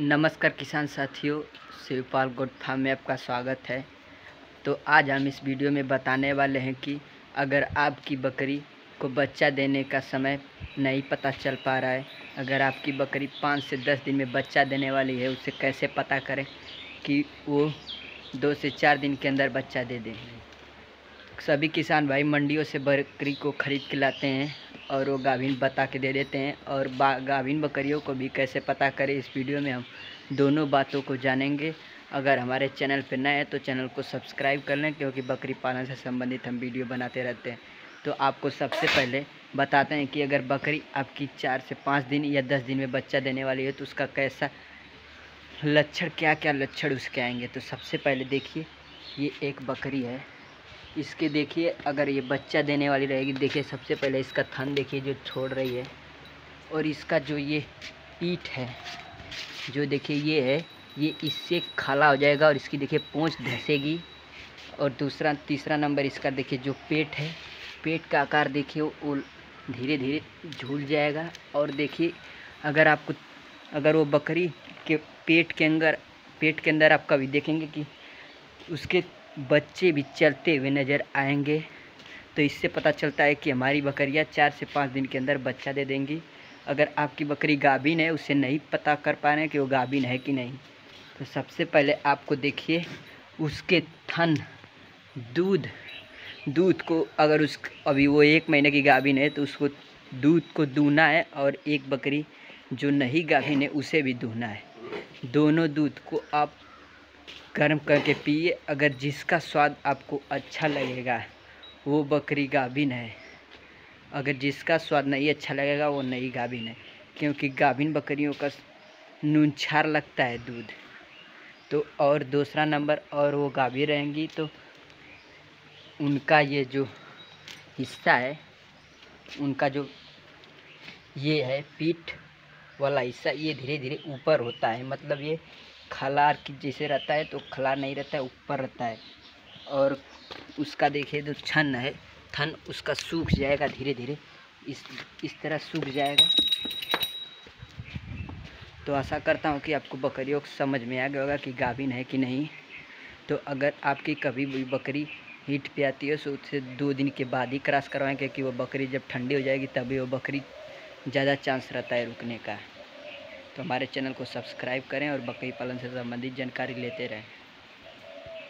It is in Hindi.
नमस्कार किसान साथियों, शिवपाल गोड फार्म में आपका स्वागत है। तो आज हम इस वीडियो में बताने वाले हैं कि अगर आपकी बकरी को बच्चा देने का समय नहीं पता चल पा रहा है, अगर आपकी बकरी पाँच से दस दिन में बच्चा देने वाली है, उसे कैसे पता करें कि वो दो से चार दिन के अंदर बच्चा दे दें? सभी किसान भाई मंडियों से बकरी को ख़रीद के लाते हैं। और वो गाभिन बता के दे देते हैं और गाभिन बकरियों को भी कैसे पता करें, इस वीडियो में हम दोनों बातों को जानेंगे। अगर हमारे चैनल पर नए हैं तो चैनल को सब्सक्राइब कर लें, क्योंकि बकरी पालन से संबंधित हम वीडियो बनाते रहते हैं। तो आपको सबसे पहले बताते हैं कि अगर बकरी आपकी चार से पाँच दिन या दस दिन में बच्चा देने वाली है तो उसका कैसा लक्षण क्या क्या लक्षण उसके आएँगे? तो सबसे पहले देखिए, ये एक बकरी है। इसके देखिए, अगर ये बच्चा देने वाली रहेगी, देखिए सबसे पहले इसका थन देखिए जो छोड़ रही है। और इसका जो ये पीठ है, जो देखिए ये है, ये इससे खाला हो जाएगा और इसकी देखिए पूँछ धसेगी। और दूसरा, तीसरा नंबर इसका देखिए जो पेट है, पेट का आकार देखिए वो धीरे धीरे झूल जाएगा। और देखिए, अगर आपको, अगर वो बकरी के पेट के अंदर, पेट के अंदर आप कभी देखेंगे कि उसके बच्चे भी चलते हुए नज़र आएँगे। तो इससे पता चलता है कि हमारी बकरियाँ चार से पाँच दिन के अंदर बच्चा दे देंगी। अगर आपकी बकरी गाभिन है, उसे नहीं पता कर पा रहे हैं कि वो गाभिन है कि नहीं। तो सबसे पहले आपको देखिए, उसके थन दूध दूध को अगर उस, अभी वो एक महीने की गाभिन है तो उसको दूध को दूना है और एक बकरी जो नहीं गाभिन है, उसे भी दूना है। दोनों दूध को आप गर्म करके पिए, अगर जिसका स्वाद आपको अच्छा लगेगा, वो बकरी गाभिन है। अगर जिसका स्वाद नहीं अच्छा लगेगा, वो नहीं गाभिन है, क्योंकि गाभिन बकरियों का नूनछार लगता है दूध। तो और दूसरा नंबर, और वो गाभी रहेंगी तो उनका ये जो हिस्सा है, उनका जो ये है, पीठ वाला हिस्सा, ये धीरे धीरे ऊपर होता है। मतलब ये खलार की जैसे रहता है तो खलार नहीं रहता है, ऊपर रहता है। और उसका देखिए, जो छन है, थन, उसका सूख जाएगा धीरे धीरे। इस इस तरह सूख जाएगा। तो आशा करता हूँ कि आपको बकरियों को समझ में आ गया होगा कि गाभिन है कि नहीं। तो अगर आपकी कभी भी बकरी हीट पे आती है तो उससे दो दिन के बाद ही क्रॉस करवाएँ क्योंकि वो बकरी जब ठंडी हो जाएगी, तभी वो बकरी ज़्यादा चांस रहता है रुकने का। तो हमारे चैनल को सब्सक्राइब करें और बकरी पालन से संबंधित जानकारी लेते रहें।